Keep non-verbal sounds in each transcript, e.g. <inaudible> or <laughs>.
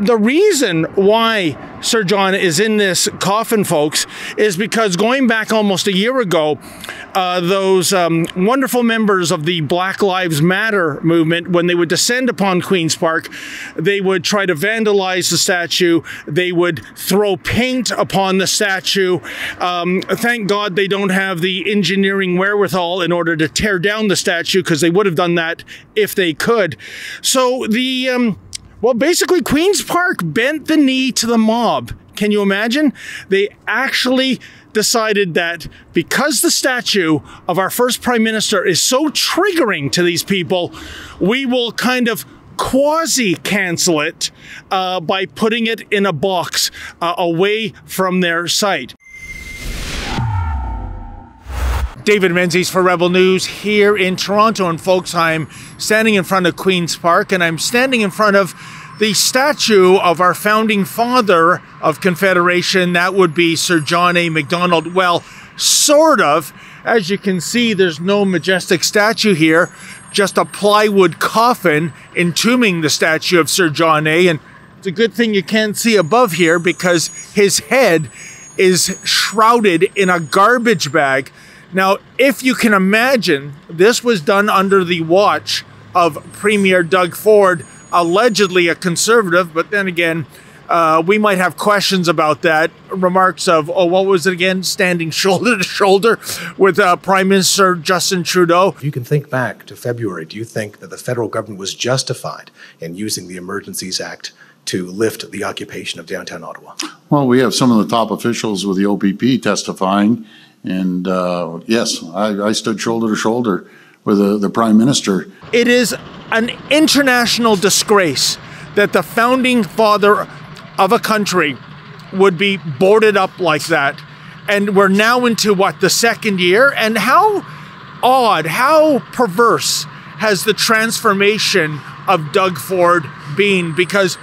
the reason why Sir John is in this coffin, folks, is because going back almost a year ago, uh, those um, wonderful members of the Black Lives Matter movement, when they would descend upon Queen's Park, they would try to vandalize the statue. They would throw paint upon the statue. Um, thank God they don't have the engineering wherewithal in order to tear down the statue because they would have done that if they could. So the um, well, basically, Queen's Park bent the knee to the mob. Can you imagine? They actually decided that because the statue of our first prime minister is so triggering to these people, we will kind of quasi cancel it uh, by putting it in a box uh, away from their sight. David Menzies for Rebel News here in Toronto. And folks, I'm standing in front of Queen's Park and I'm standing in front of the statue of our founding father of Confederation. That would be Sir John A. Macdonald. Well, sort of. As you can see, there's no majestic statue here, just a plywood coffin entombing the statue of Sir John A. And it's a good thing you can't see above here because his head is shrouded in a garbage bag. Now, if you can imagine, this was done under the watch of Premier Doug Ford, allegedly a conservative, but then again, uh, we might have questions about that. Remarks of, oh, what was it again? Standing <laughs> shoulder to shoulder with uh, Prime Minister Justin Trudeau. You can think back to February. Do you think that the federal government was justified in using the Emergencies Act to lift the occupation of downtown Ottawa? Well, we have some of the top officials with the OPP testifying, and uh, yes, I, I, stood shoulder to shoulder with the, the Prime Minister. It is an international disgrace that the founding father of a country would be boarded up like that. And we're now into what, the second year? And how odd, how perverse has the transformation of Doug Ford been? Because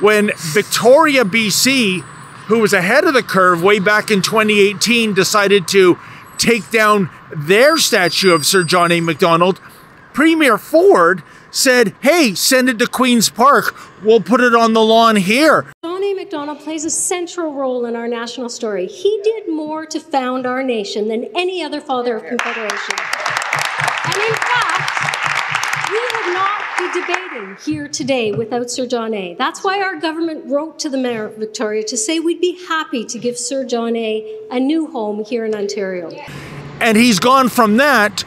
when Victoria, BC, who was ahead of the curve way back in 2018, decided to take down their statue of Sir John A. Macdonald, Premier Ford said, hey, send it to Queen's Park. We'll put it on the lawn here. John A. Macdonald plays a central role in our national story. He did more to found our nation than any other father of Confederation. And in fact, we would not be debating here today without Sir John A. That's why our government wrote to the Mayor of Victoria to say we'd be happy to give Sir John A. a new home here in Ontario. And he's gone from that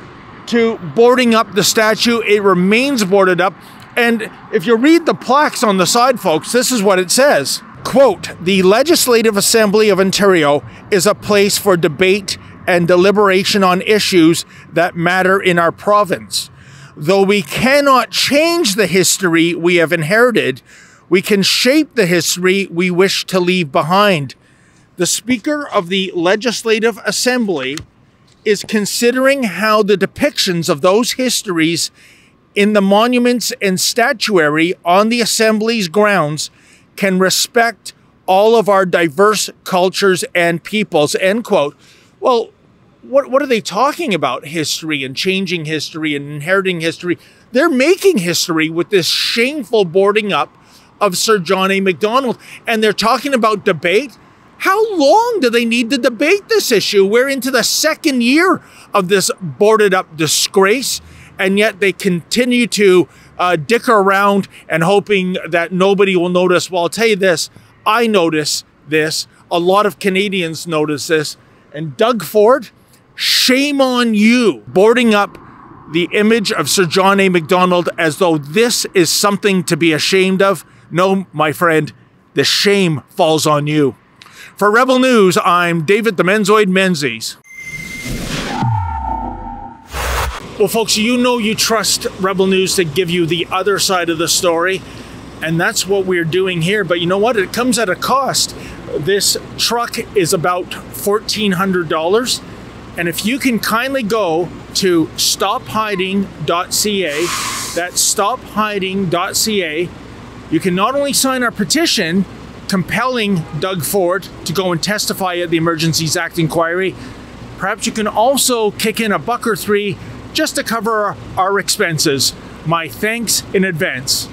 to boarding up the statue. It remains boarded up. And if you read the plaques on the side, folks, this is what it says. Quote, the Legislative Assembly of Ontario is a place for debate and deliberation on issues that matter in our province. Though we cannot change the history we have inherited, we can shape the history we wish to leave behind. The Speaker of the Legislative Assembly is considering how the depictions of those histories in the monuments and statuary on the Assembly's grounds can respect all of our diverse cultures and peoples, end quote. Well, what, what are they talking about? History and changing history and inheriting history. They're making history with this shameful boarding up of Sir John A. Macdonald. And they're talking about debate. How long do they need to debate this issue? We're into the second year of this boarded up disgrace, and yet they continue to uh, dick around and hoping that nobody will notice. Well, I'll tell you this I notice this. A lot of Canadians notice this. And Doug Ford, shame on you boarding up the image of Sir John A. Macdonald as though this is something to be ashamed of. No, my friend, the shame falls on you. For Rebel News, I'm David the Menzoid Menzies. Well, folks, you know you trust Rebel News to give you the other side of the story, and that's what we're doing here. But you know what? It comes at a cost. This truck is about $1,400. And if you can kindly go to stophiding.ca, that's stophiding.ca, you can not only sign our petition, compelling Doug Ford to go and testify at the Emergencies Act inquiry. Perhaps you can also kick in a buck or three just to cover our expenses. My thanks in advance.